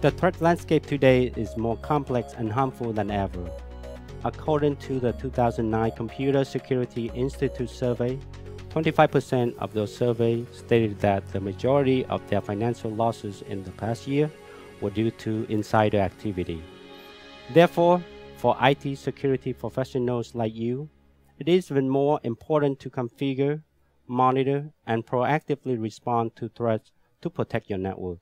The threat landscape today is more complex and harmful than ever. According to the 2009 Computer Security Institute survey, 25% of those surveyed stated that the majority of their financial losses in the past year were due to insider activity. Therefore, for IT security professionals like you, it is even more important to configure, monitor, and proactively respond to threats to protect your network.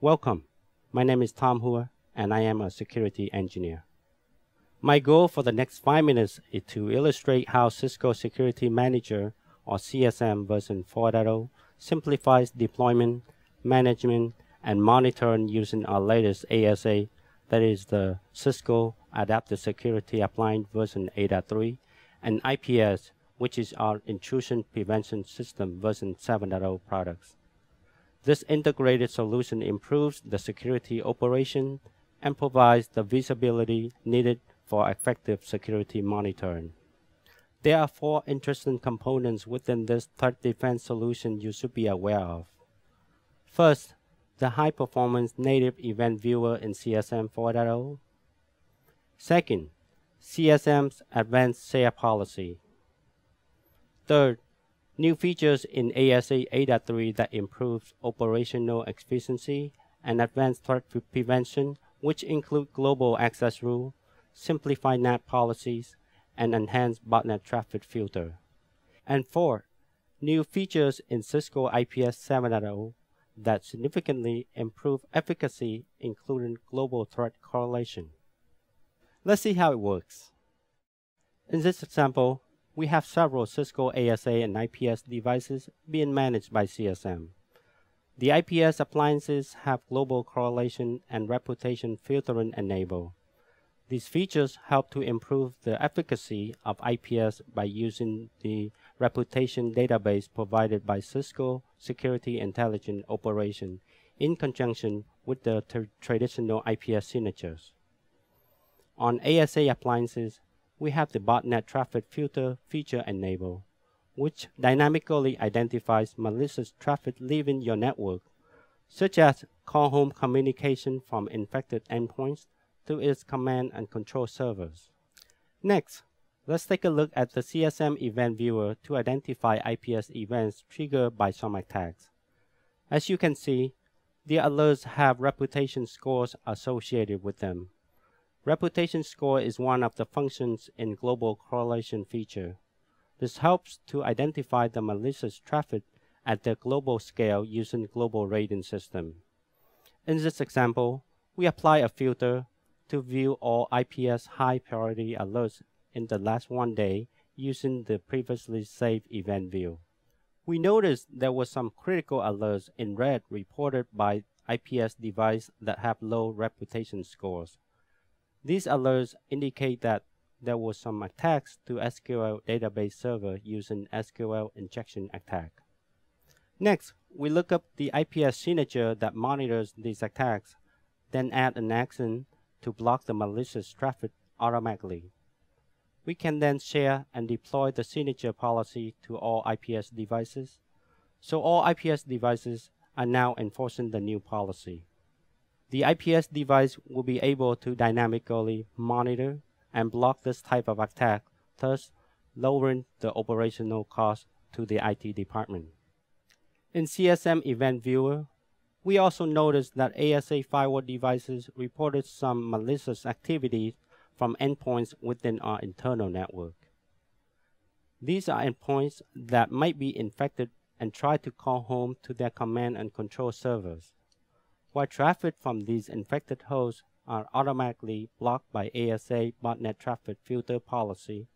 Welcome. My name is Tom Hua, and I am a security engineer. My goal for the next five minutes is to illustrate how Cisco Security Manager, or CSM version 4.0, simplifies deployment, management, and monitoring using our latest ASA, that is the Cisco Adaptive Security Appliance version 8.3, and IPS, which is our intrusion prevention system version 7.0 products. This integrated solution improves the security operation and provides the visibility needed for effective security monitoring. There are four interesting components within this threat defense solution you should be aware of. First, the high-performance native event viewer in CSM 4.0. Second, CSM's advanced share policy. Third, New features in ASA 8.3 that improves operational efficiency and advanced threat prevention, which include global access rule, simplified NAT policies, and enhanced botnet traffic filter. And four, new features in Cisco IPS 7.0 that significantly improve efficacy, including global threat correlation. Let's see how it works. In this example, we have several Cisco ASA and IPS devices being managed by CSM. The IPS appliances have global correlation and reputation filtering enabled. These features help to improve the efficacy of IPS by using the reputation database provided by Cisco Security Intelligence Operation in conjunction with the traditional IPS signatures. On ASA appliances, we have the botnet traffic filter feature enabled, which dynamically identifies malicious traffic leaving your network, such as call home communication from infected endpoints to its command and control servers. Next, let's take a look at the CSM event viewer to identify IPS events triggered by some attacks. As you can see, the alerts have reputation scores associated with them. Reputation score is one of the functions in global correlation feature. This helps to identify the malicious traffic at the global scale using global rating system. In this example, we apply a filter to view all IPS high priority alerts in the last one day using the previously saved event view. We noticed there were some critical alerts in red reported by IPS devices that have low reputation scores. These alerts indicate that there were some attacks to SQL database server using SQL injection attack. Next, we look up the IPS signature that monitors these attacks, then add an action to block the malicious traffic automatically. We can then share and deploy the signature policy to all IPS devices, so all IPS devices are now enforcing the new policy. The IPS device will be able to dynamically monitor and block this type of attack, thus lowering the operational cost to the IT department. In CSM Event Viewer, we also noticed that ASA firewall devices reported some malicious activity from endpoints within our internal network. These are endpoints that might be infected and try to call home to their command and control servers while traffic from these infected hosts are automatically blocked by ASA botnet traffic filter policy,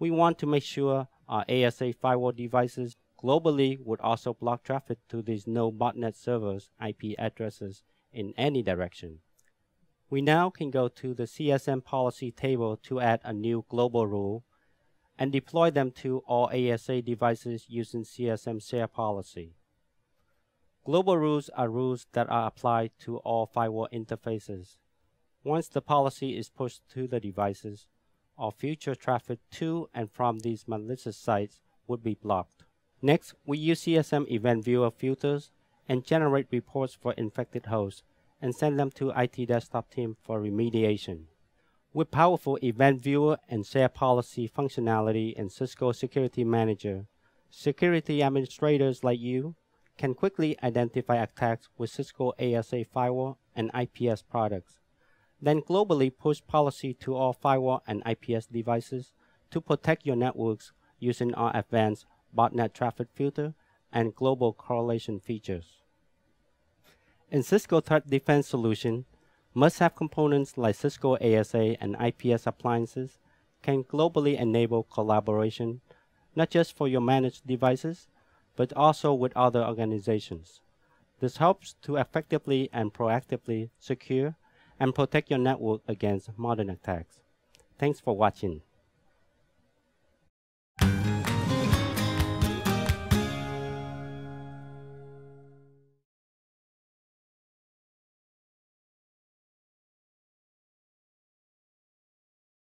we want to make sure our ASA firewall devices globally would also block traffic to these no botnet servers IP addresses in any direction. We now can go to the CSM policy table to add a new global rule and deploy them to all ASA devices using CSM share policy. Global rules are rules that are applied to all firewall interfaces. Once the policy is pushed to the devices, all future traffic to and from these malicious sites would be blocked. Next, we use CSM Event Viewer filters and generate reports for infected hosts and send them to IT desktop team for remediation. With powerful Event Viewer and Share Policy functionality in Cisco Security Manager, security administrators like you can quickly identify attacks with Cisco ASA firewall and IPS products, then globally push policy to all firewall and IPS devices to protect your networks using our advanced botnet traffic filter and global correlation features. In Cisco Threat Defense solution, must-have components like Cisco ASA and IPS appliances can globally enable collaboration, not just for your managed devices, but also with other organizations. This helps to effectively and proactively secure and protect your network against modern attacks. Thanks for watching.